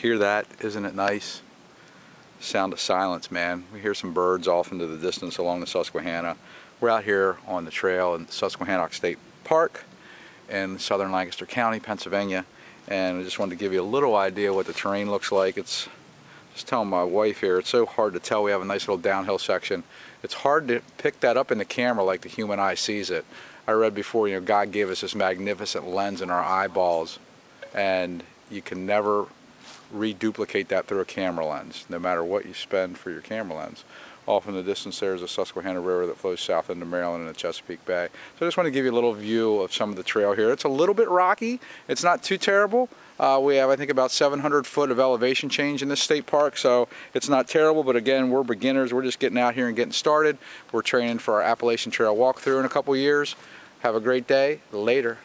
Hear that? Isn't it nice? Sound of silence, man. We hear some birds off into the distance along the Susquehanna. We're out here on the trail in Susquehannock State Park in southern Lancaster County, Pennsylvania. And I just wanted to give you a little idea what the terrain looks like. It's just telling my wife here, it's so hard to tell. We have a nice little downhill section. It's hard to pick that up in the camera like the human eye sees it. I read before, you know, God gave us this magnificent lens in our eyeballs and you can never reduplicate that through a camera lens, no matter what you spend for your camera lens. Off in the distance there is the Susquehanna River that flows south into Maryland and the Chesapeake Bay. So I just want to give you a little view of some of the trail here. It's a little bit rocky. It's not too terrible. Uh, we have, I think, about 700 foot of elevation change in this state park, so it's not terrible, but again, we're beginners. We're just getting out here and getting started. We're training for our Appalachian Trail walkthrough in a couple years. Have a great day. Later.